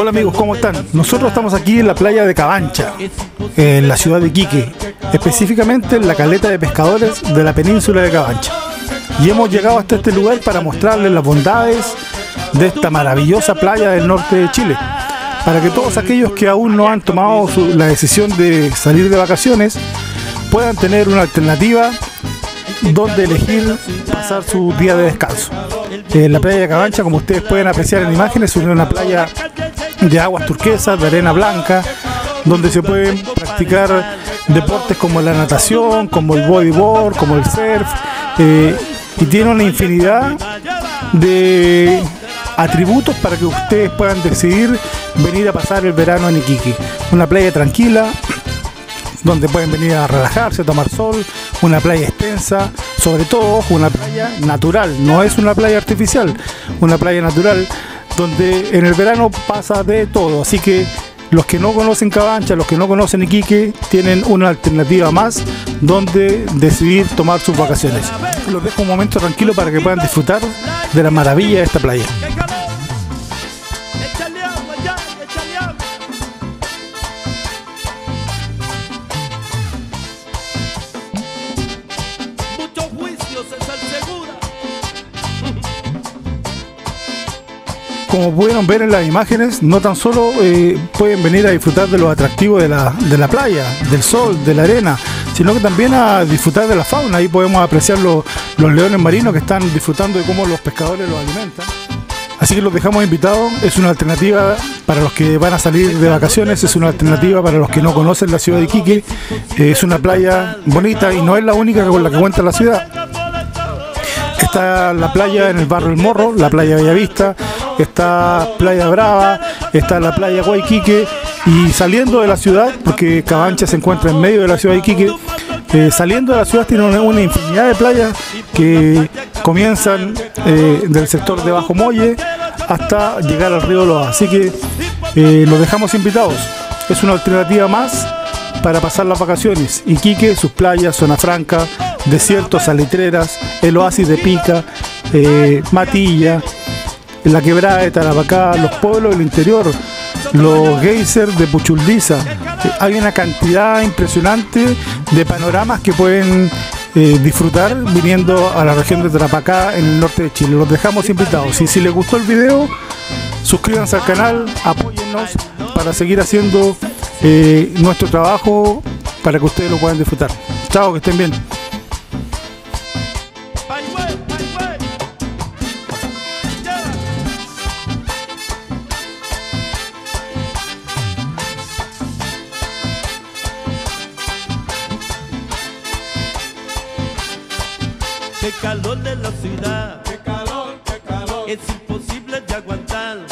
Hola amigos, ¿cómo están? Nosotros estamos aquí en la playa de Cabancha, en la ciudad de Quique, específicamente en la caleta de pescadores de la península de Cabancha. Y hemos llegado hasta este lugar para mostrarles las bondades de esta maravillosa playa del norte de Chile. Para que todos aquellos que aún no han tomado la decisión de salir de vacaciones puedan tener una alternativa donde elegir pasar su día de descanso. Eh, la playa de Cabancha, como ustedes pueden apreciar en imágenes, es una playa de aguas turquesas, de arena blanca, donde se pueden practicar deportes como la natación, como el bodyboard, como el surf, eh, y tiene una infinidad de atributos para que ustedes puedan decidir venir a pasar el verano en Iquique. Una playa tranquila, donde pueden venir a relajarse, a tomar sol, una playa extensa, sobre todo una playa natural, no es una playa artificial, una playa natural donde en el verano pasa de todo, así que los que no conocen Cabancha, los que no conocen Iquique, tienen una alternativa más donde decidir tomar sus vacaciones. Los dejo un momento tranquilo para que puedan disfrutar de la maravilla de esta playa. Como pudieron ver en las imágenes, no tan solo eh, pueden venir a disfrutar de los atractivos de la, de la playa, del sol, de la arena, sino que también a disfrutar de la fauna. Ahí podemos apreciar los, los leones marinos que están disfrutando de cómo los pescadores los alimentan. Así que los dejamos invitados. Es una alternativa para los que van a salir de vacaciones, es una alternativa para los que no conocen la ciudad de Iquique. Eh, es una playa bonita y no es la única con la que cuenta la ciudad. Está la playa en el barrio El Morro, la playa Bellavista, está Playa Brava, está la playa Guayquique y saliendo de la ciudad, porque Cabancha se encuentra en medio de la ciudad de Iquique, eh, saliendo de la ciudad tiene una, infinidad de playas que comienzan eh, del sector de Bajo Molle hasta llegar al río Loa. Así que eh, los dejamos invitados. Es una alternativa más para pasar las vacaciones. Iquique, sus playas, Zona Franca, desiertos, salitreras, el oasis de Pica, Matilla, la quebrada de Tarapacá, los pueblos del interior, los geysers de Puchuldiza. Eh, hay una cantidad impresionante de panoramas que pueden eh, disfrutar viniendo a la región de Tarapacá en el norte de Chile. Los dejamos invitados. Y si les gustó el video, suscríbanse al canal, apóyennos para seguir haciendo eh, nuestro trabajo para que ustedes lo puedan disfrutar. Chao, que estén bien. Qué calor de la ciudad. Qué calor, qué calor, Es imposible de aguantar.